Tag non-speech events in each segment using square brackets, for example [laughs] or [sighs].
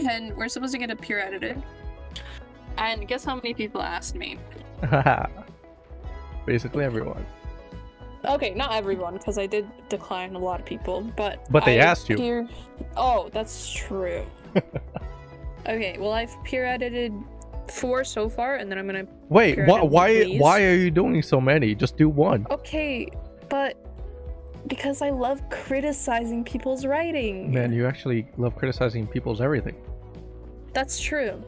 and we're supposed to get a peer edited. And guess how many people asked me? [laughs] Basically everyone. Okay, not everyone, because I did decline a lot of people, but But they I asked you. Peer... Oh, that's true. [laughs] okay, well I've peer edited four so far, and then I'm gonna. Wait, Peer why why why are you doing so many? Just do one. Okay, but because I love criticizing people's writing. Man, you actually love criticizing people's everything. That's true.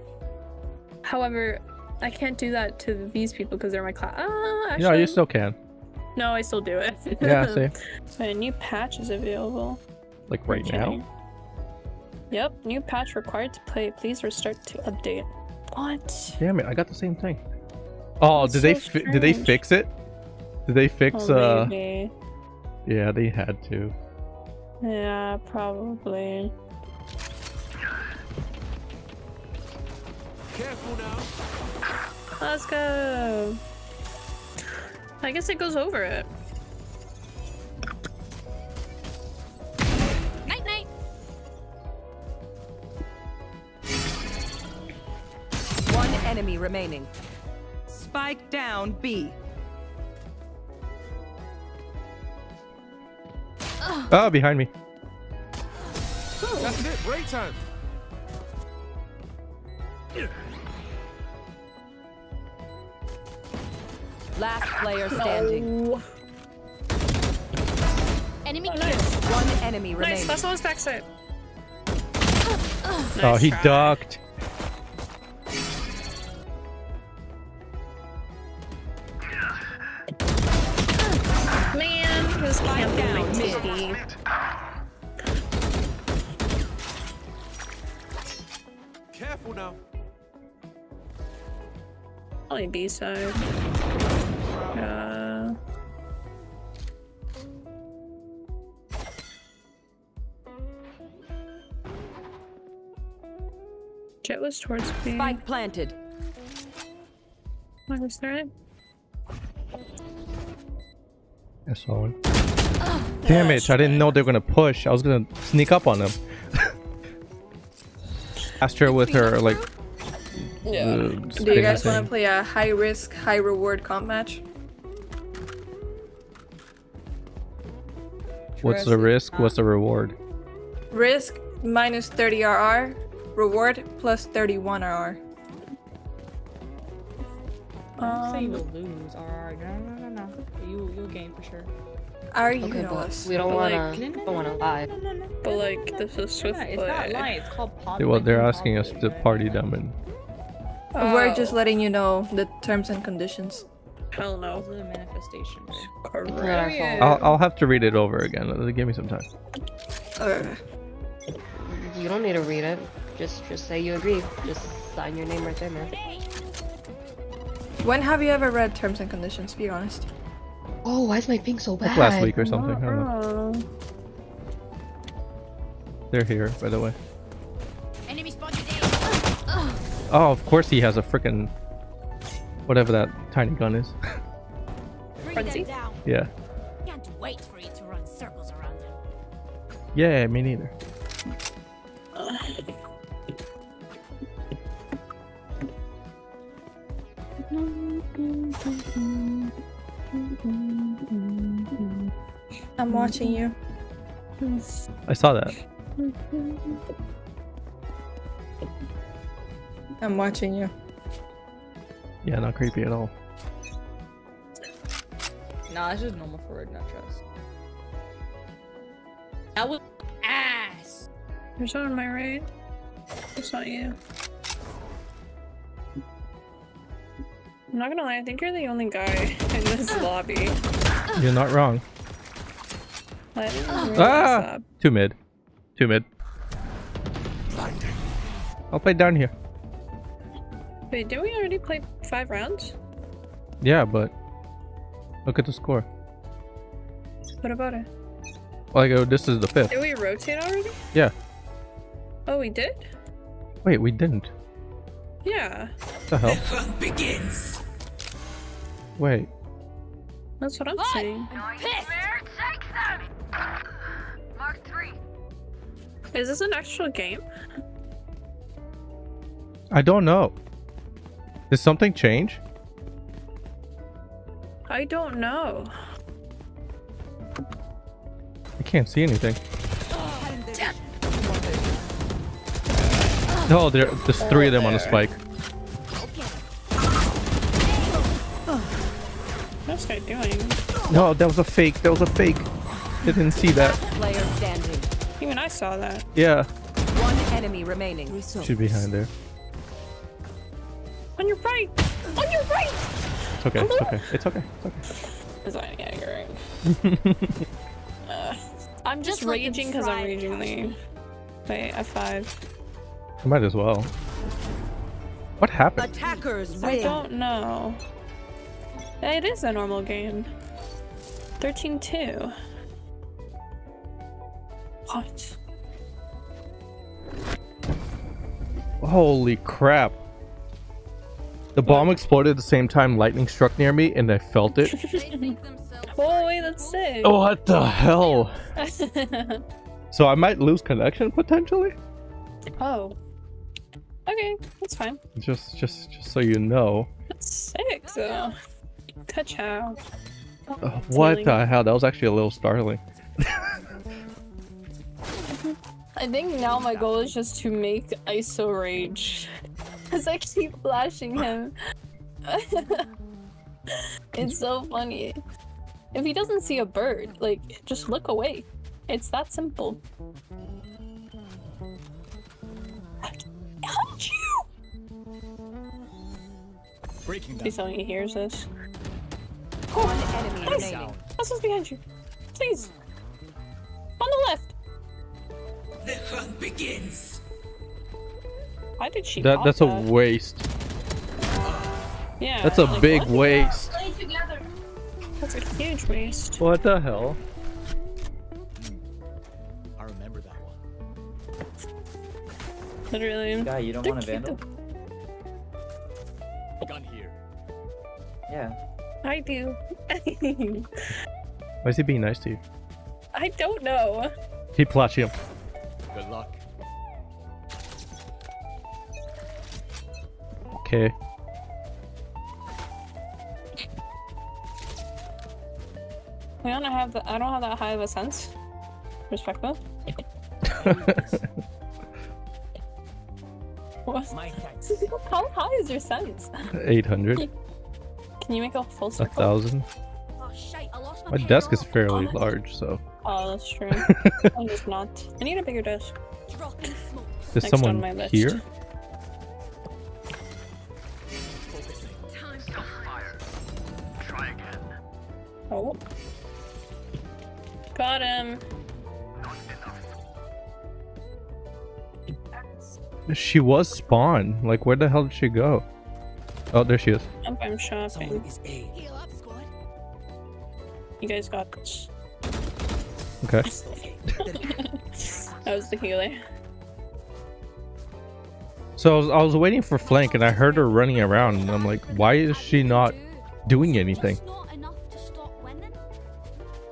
However, I can't do that to these people because they're my class. Ah, actually, No, you still can. No, I still do it. [laughs] Yeah, see. [laughs] A new patch is available. Like right Okay. now. Yep, new patch required to play. Please restart to update. What? Damn it, I got the same thing. Oh, That's did they so fi- did they fix it? Did they fix Oh, uh maybe. Yeah, they had to. Yeah, probably. Careful now. Let's go. I guess it goes over it. Night night. One enemy remaining. Spike down B. Oh, behind me. That's it. Break time. Last player standing. Oh, Enemy oh, nice. One enemy Nice, remaining. that's on his backside. oh, Nice he try. ducked. B side. Uh, Jett was towards me. Spike planted. What was there? I saw one. Damn it! I didn't know they were gonna push. I was gonna sneak up on them. [laughs] Asked her with her like. Yeah. uh, Do you guys want to play a high risk, high reward comp match? What's the risk? What's the reward? Risk minus 30 RR, reward plus 31 RR. I'm saying Um, you'll lose. Alright, no, no, no, no. You, you'll gain for sure. Are you Okay, know but we don't But, wanna like, No, no, don't wanna lie. No, no, no. but like, this is Swift Yeah, it's not play. lying. It's called pop. Well, they're asking us to party but- them and We're just Oh, letting you know the terms and conditions. Hell no. Those are the manifestation, bro. I'll, I'll have to read it over again. Uh, Give me some time. Okay. You don't need to read it. Just just say you agree. Just sign your name right there, man. When have you ever read terms and conditions? Be honest. Oh, why is my ping so bad? Like last week or something. I don't know. Oh. They're here, by the way. Oh, of course he has a freaking whatever that tiny gun is. Frenzy? yeah. Can't wait for you to run circles around them. Yeah, me neither. I'm watching you. I saw that. I'm watching you. Yeah, not creepy at all. Nah, it's just normal for not trust. That was ass. There's one on my right. It's not you. I'm not gonna lie, I think you're the only guy in this [laughs] lobby. You're not wrong. I Ah! that. Two mid. Two mid. I'll play down here. Wait, did we already play five rounds? Yeah, but look at the score. What about it? Like, oh, this is the fifth. Did we rotate already? Yeah. Oh, we did? Wait, we didn't. Yeah. What the hell? Begins. Wait. That's what I'm saying. I'm pissed. [sighs] Is this an actual game? I don't know. Did something change? I don't know. I can't see anything. No, oh, there, there's three of them on the spike. What's this guy doing? No, that was a fake. That was a fake. I didn't see that. Player standing. Even I saw that. Yeah, One enemy remaining. she's behind there. On your right! On your right! It's okay. It's okay. It's okay. It's okay. Is that yeah, you're uh, [laughs] I'm just, Just raging because I'm try raging the Wait, F5. I might as well. What happened? Attackers I don't know. It is a normal game. 13-2. What? Holy crap. The bomb exploded at the same time lightning struck near me and I felt it. [laughs] Oh wait, that's sick. what the hell? [laughs] So I might lose connection potentially? oh. Okay, that's fine. Just just just so you know. That's sick though. Touch out. Uh, what the hell? That was actually a little startling. [laughs] I think now my goal is just to make ISO rage. Because I keep flashing him. [laughs] it's so funny. If he doesn't see a bird, like, just look away. It's that simple. How'd you? Breaking Please tell me he hears this. One enemy Nice. remaining. What's behind you? Please. On the left. The hunt begins. Why did she That pop that's a waste. Yeah. That's a like, big what? waste. That's a huge waste. What the hell? Hmm. I remember that one. Literally. Guy, you don't want a vandal? Gun here. Yeah. I do. Why is he being nice to you? I don't know. Keep flashing him. Good luck. Okay. I don't have the. I don't have that high of a sense. Respectful. [laughs] What? My. [laughs] How high is your sense? 800. Can you make a full circle? A thousand. Oh shit, my My desk is fairly Oh. large, so. Oh, that's true. [laughs] I'm just not. I need a bigger desk. Dropping smokes. There's Next on someone my list. here? She was spawn. Like, where the hell did she go? Oh, there she is. Up, I'm shopping. is A. Heal up, squad. You guys got this. Okay. [laughs] that was the healer. So I was, I was waiting for flank and I heard her running around and I'm like, why is she not doing anything? Just not enough to stop winning.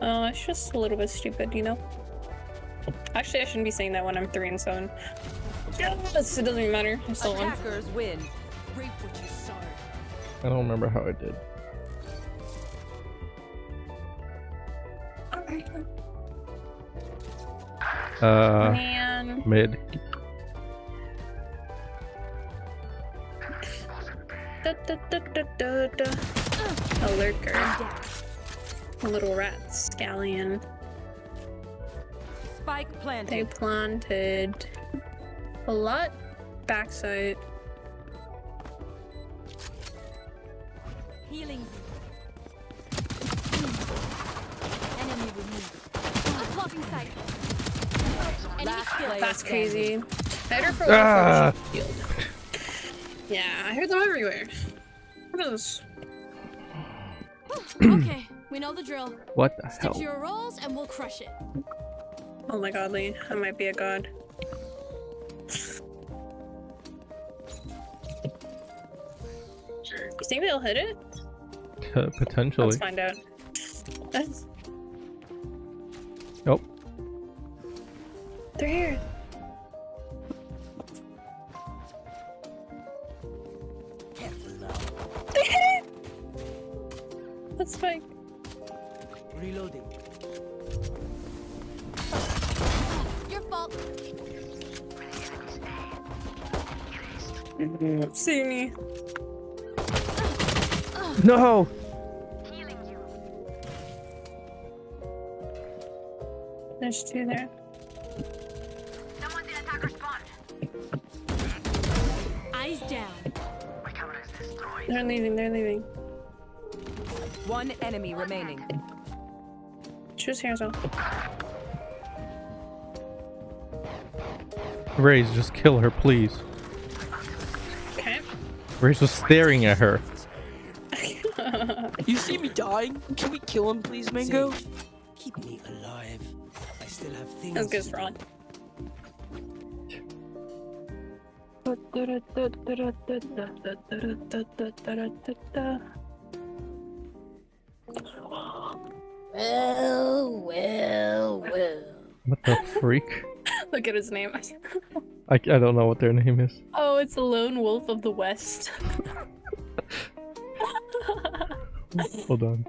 Oh, uh, it's just a little bit stupid, you know? Actually, I shouldn't be saying that when I'm 3 and 7. Yes, it doesn't even matter. I still won. Win. Reap what you sow. I don't remember how I did. Uh, Man. mid. Da, da, da, da, da, da. A lurker. A little rat scallion. Spike planted. They planted. Planted a lot backside. Healing. Enemy removed. A Unblocking sight. Last That's crazy. I heard her for Ah. one shield. Yeah, I heard them everywhere. What is this? okay, we know the drill. What the Stick hell? to your roles and we'll crush it. Oh my godly, I might be a god. think they'll hit it? Potentially. Let's find out. oh. They're here. They hit it! That's fine. Reloading. Your fault. Mm-hmm. See me. No! There's two there. Eyes down. They're leaving. They're leaving. One enemy remaining. Choose here as well. Raze, just kill her, please. Okay. Raze was staring at her. You see me dying? Can we kill him, please, Mango? Keep me alive. I still have things. That's good for all. Well, well, well. What the freak? [laughs] Look at his name. [laughs] I, I don't know what their name is. Oh, it's the Lone Wolf of the West. [laughs] Hold on.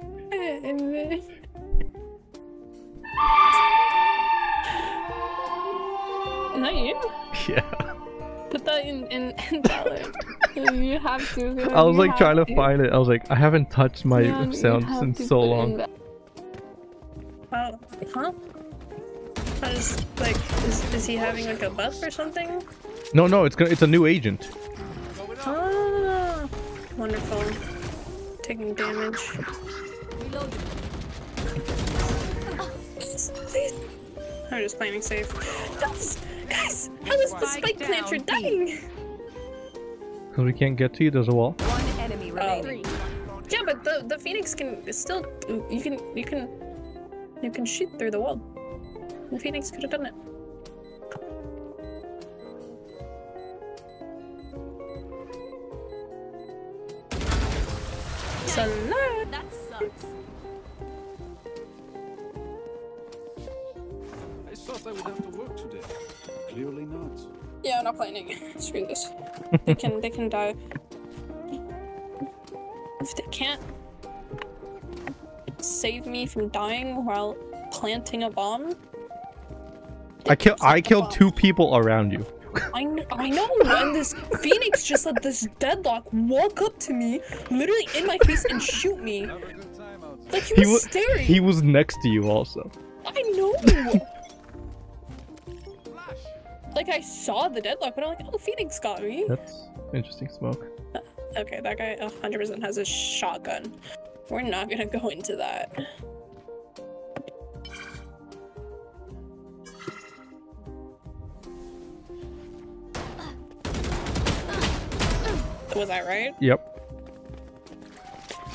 Is that you? Yeah. Put that in in, in ballot. [laughs] you have to. I was like trying to find it. I was like, I haven't touched my Yeah, you sounds have so put it in long. ba- Wow. Huh? Is, like, is, is he having like a buff or something? No, no, it's gonna, it's a new agent. Ah, wonderful. Taking damage. Please. I'm just playing safe. Guys, guys, how is the Spike spike planter dying? Because we can't get to you, there's a wall. One enemy oh. remaining. Yeah, but the the phoenix can still you can you can you can shoot through the wall. The phoenix could have done it. Salad. That sucks. I thought I would have to work today. Clearly not. Yeah, I'm not playing it. [laughs] Screw this. [laughs] They can they can die. If they can't save me from dying while planting a bomb, I kill, I killed two people around you. I know, I know, and this phoenix just let this deadlock walk up to me, literally in my face, and shoot me. Like he was, He was, staring. he was next to you also. I know. like I saw the deadlock, but I'm like, oh, phoenix got me. That's interesting smoke. Uh, okay, that guy 100% has a shotgun. We're not gonna go into that. Was I right? Yep.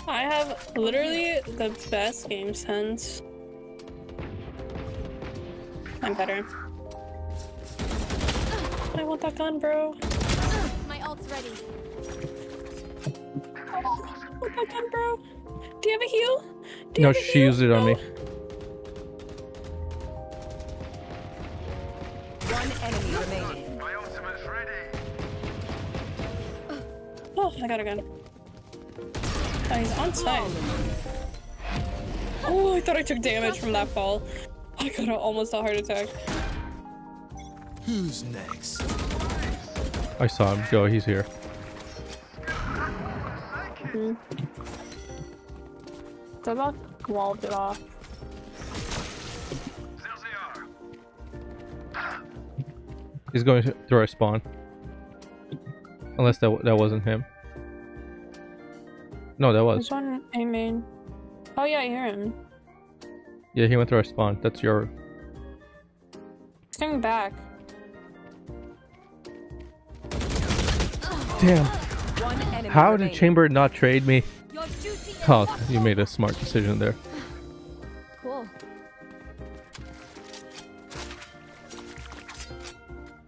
I have literally the best game sense. I'm better. I want that gun, bro. My ult's ready. I want that gun, bro. Do you have a heal? Do you No, have a she heal? used it on me. One enemy remaining. Oh, I got a gun. Oh, he's on site. Oh, I thought I took damage from that fall. I got a, almost a heart attack. Who's next? I saw him. Go, he's here. Hmm. Deadlock walled it off. He's going to- through our spawn. Unless that that wasn't him. No, that was. There's one A main. Oh yeah, I hear him. Yeah, he went through our spawn. That's your. He's coming back. Damn. One enemy How did. Chamber not trade me? Your Oh, you made a smart decision there. cool.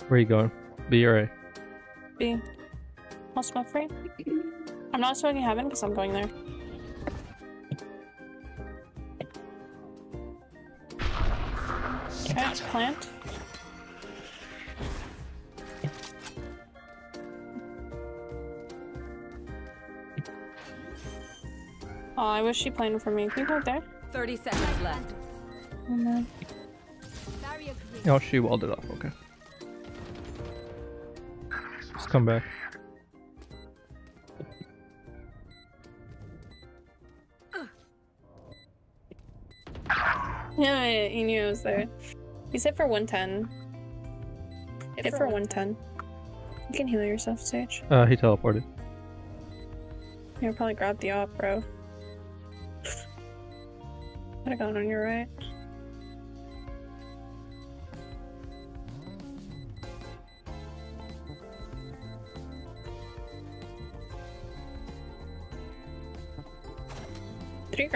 Where are you going? B or A? B. I'll smoke free. I'm not smoking heaven because I'm going there. Okay, plant. Oh, I wish she planned for me. Can you go there? 30 seconds left. Oh, no. Oh, she walled it off. Okay. Just come back. [laughs] Yeah, he knew I was there. He's hit for 110. Hit for 110. You can heal yourself, Sage. Uh, he teleported. You'll probably grab the op, bro. Could have gone on your right.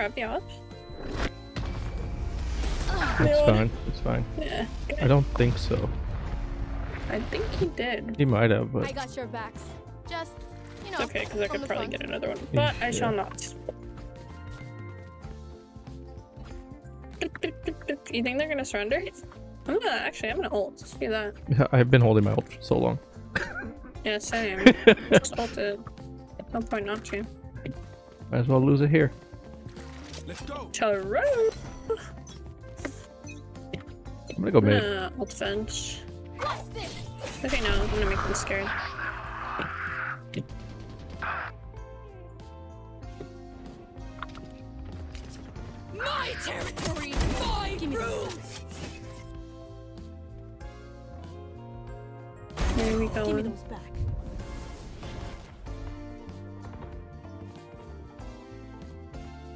Did you grab the op? It's fine. It's fine. Yeah. I don't think so. I think he did. He might have, but I got your backs. Just, you know. It's okay, because I could probably front. get another one. But I shall not. You think they're gonna surrender? I'm gonna actually I'm gonna ult. Let's do that. I've been holding my ult for so long. Yeah, same. [laughs] Just ult it. No point not to. Might as well lose it here. Let's go. Charo! I'm gonna go I'm mid. gonna ult fence. Okay, no, I'm gonna make them scared. My territory, my rules. There we Give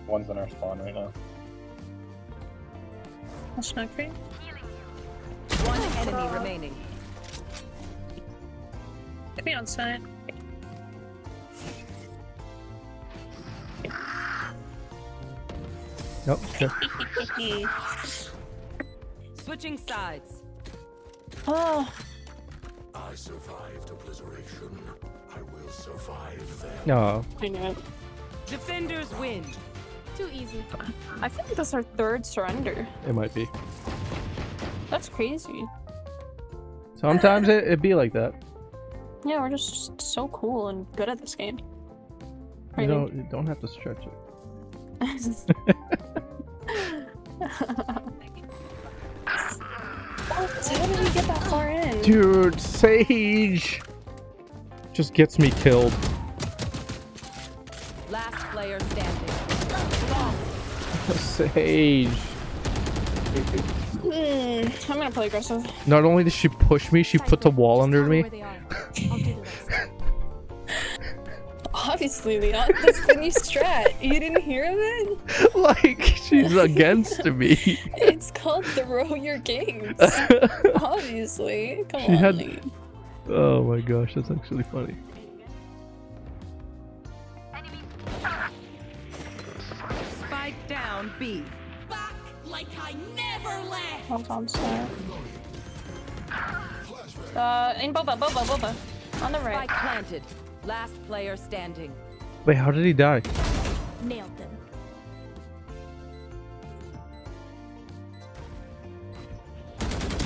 One's in our spawn right now. I'll smoke for you. One enemy remaining. Get me on site. Nope. [laughs] Okay. Switching sides. oh, I survived obliteration. I will survive them. No. I knew. Defenders win. Too easy. I feel like that's our third surrender. It might be. That's crazy. Sometimes it, it be like that. Yeah, we're just so cool and good at this game. You don't you don't have to stretch it. [laughs] How did we get that far in? Dude, Sage just gets me killed. Sage. Hmm, I'm gonna play aggressive. Not only did she push me, she put the wall under me. Where they are. I'll do the. [laughs] Obviously, Leon, that's the new strat. You didn't hear of it? [laughs] like she's against me. It's called throw your games. [laughs] Obviously. Come She on, had- Leon. Oh my gosh, that's actually funny. Spike down B. Back like I never left. Hold on, start. Uh, in Boba, Boba, Boba. On the right. Spike planted. Last player standing. Wait, how did he die? Nailed them.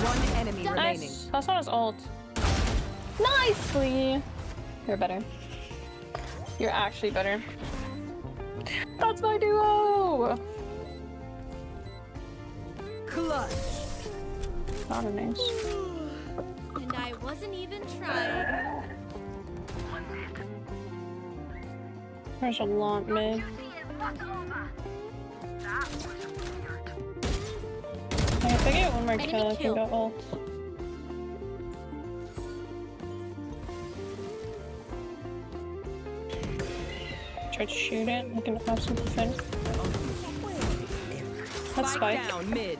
One enemy remaining. Nice. That's not his ult. Nicely. You're better. You're actually better. That's my duo! Clutch. Not a nice. And I wasn't even trying. There's a lot mid. Okay, if I get one more Enemy kill, I can kill. go ult. Try to shoot it. I can have some defense. That's Spike spike. down mid.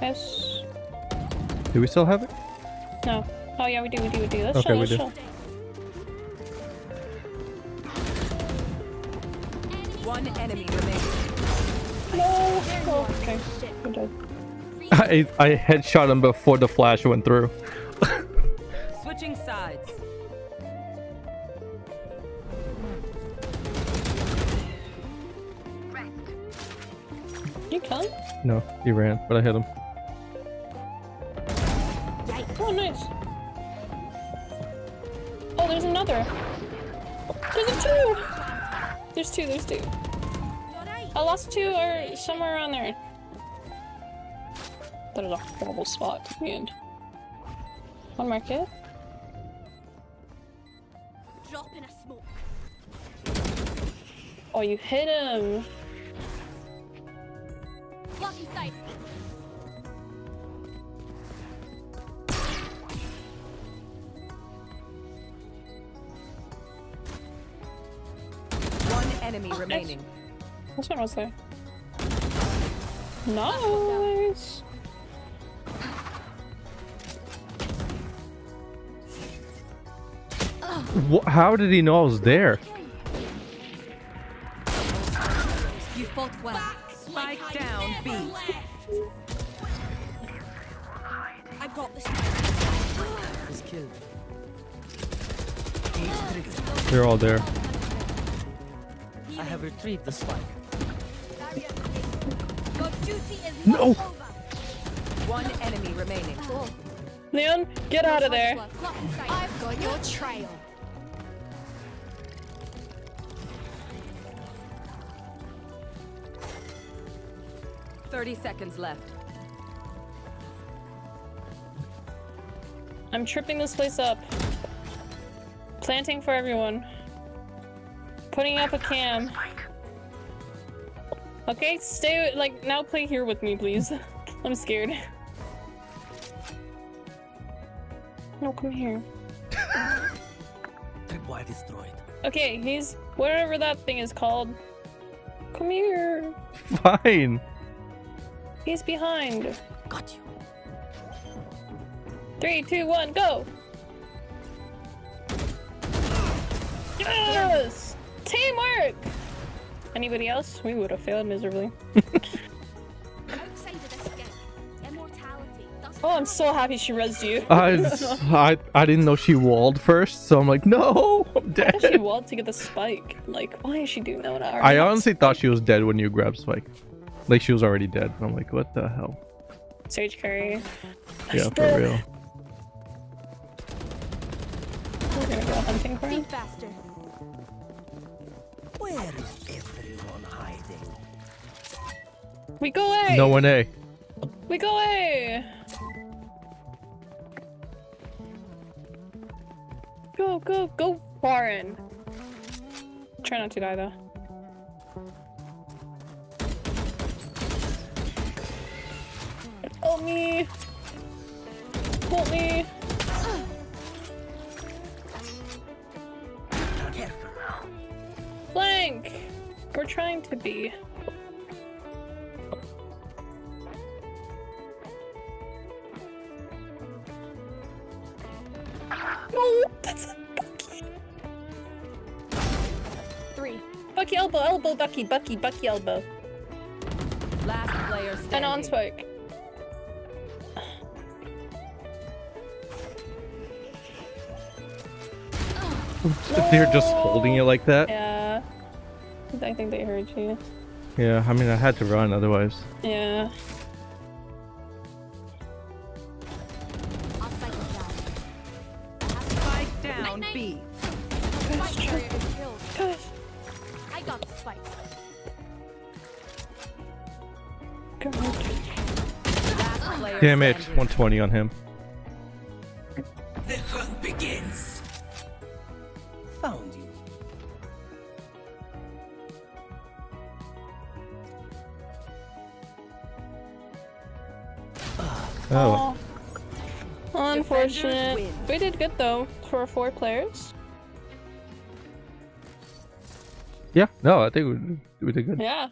Yes. Do we still have it? No. Oh yeah, we do, we do, we do. Let's Okay, chill, let's do. chill. One enemy remaining. No! Oh, okay. We're. [laughs] I I headshot him before the flash went through. [laughs] Switching sides. Did you kill him? No, he ran, but I hit him. Lost two are somewhere around there. That is a horrible spot to be in. One more kid. Drop in a smoke. Oh, you hit him. Lucky sight. One enemy remaining. This one was there. Nice. Wh- how did he know I was there? You fought well. Spike down B. I got this. Is killed. They're all there. I have retrieved the spike. Your duty is No. over. One enemy remaining. Leon, get out of there. I've got your trail. Thirty seconds left. I'm tripping this place up. Planting for everyone. Putting up a cam. Okay, stay like now play here with me, please. [laughs] I'm scared. No, come here. Tripwire destroyed. Okay, he's whatever that thing is called. Come here. Fine. He's behind. Got you. Three, two, one, go! Yes! Teamwork! Anybody else? We would have failed miserably. Outside of this [laughs] gig, immortality doesn't Oh, I'm so happy she rezzed you. I, I I didn't know she walled first, so I'm like, no, I'm Why does she walled to get the spike? Like, why is she doing that? When I honestly thought she was dead when you grabbed Spike. Like she was already dead. I'm like, what the hell? Sage Curry. Yeah, for real. We're gonna go hunting for him. faster. Where is everyone hiding? We go away! No one A. We go away! Go, go, go, Warren! Try not to die though. Help me! Help me! Flank! We're trying to be. Bucky, Bucky, Bucky elbow. Last player standing. And on spike. They're just holding you like that. Yeah. I think they heard you. Yeah, I mean, I had to run otherwise. Yeah. Damn it, 120 on him. The hunt begins. Found you. Oh, Unfortunate. We did good though for four players. yeah. No, I think we, we did good. Yeah.